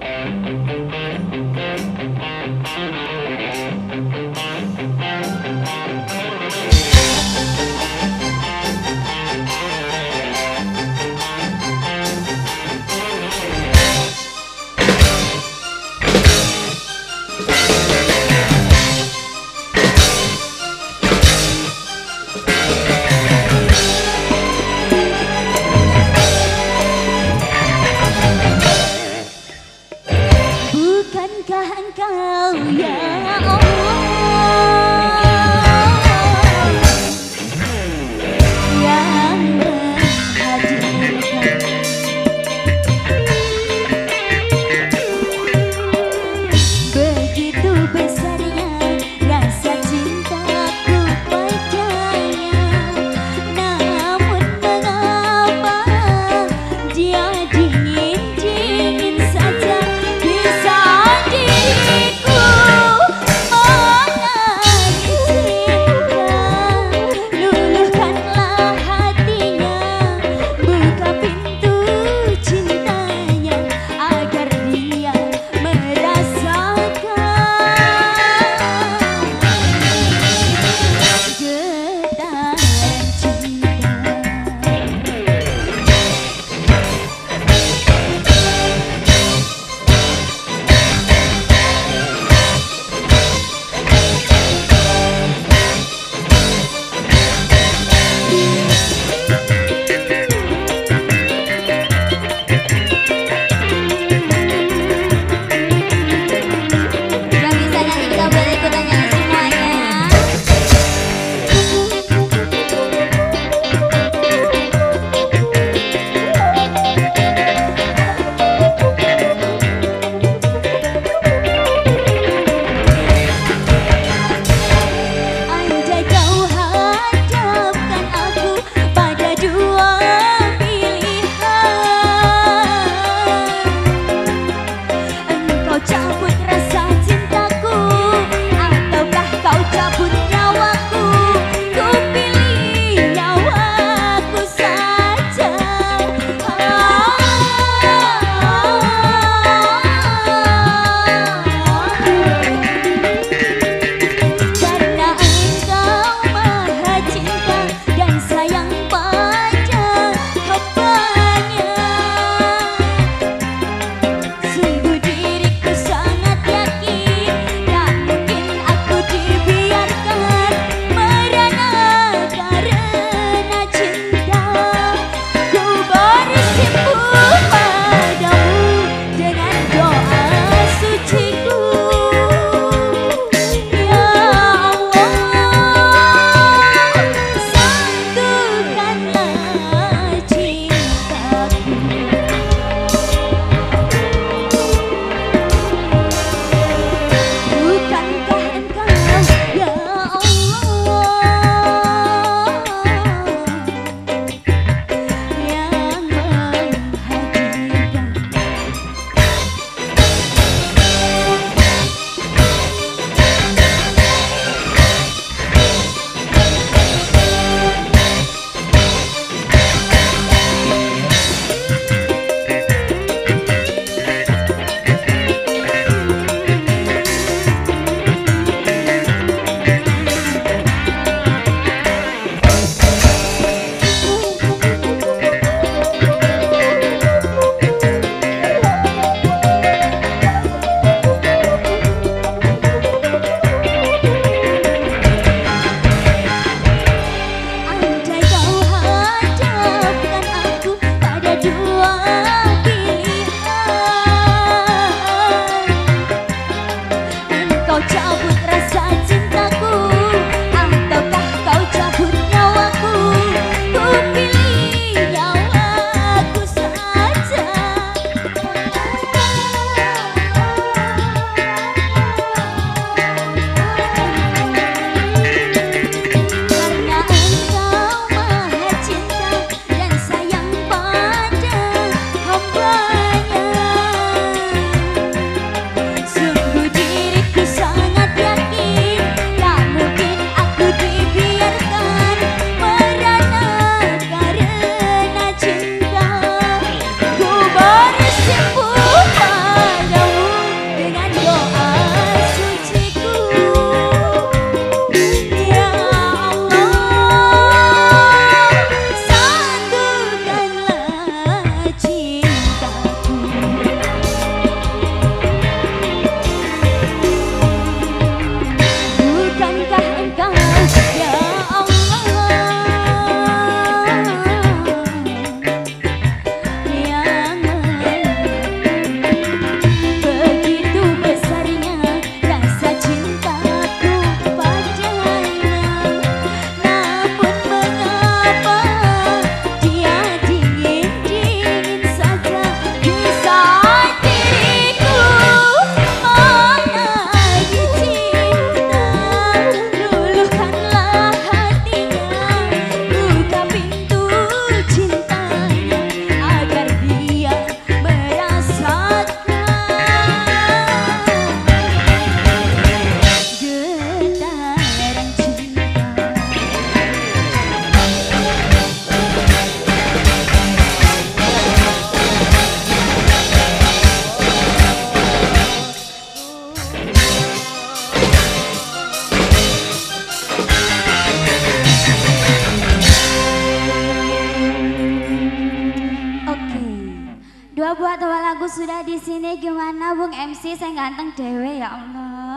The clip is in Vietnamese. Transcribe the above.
Bukankah engkau With. rasa cinta sudah di sini gimana Bung MC saya ganteng dewe ya Allah.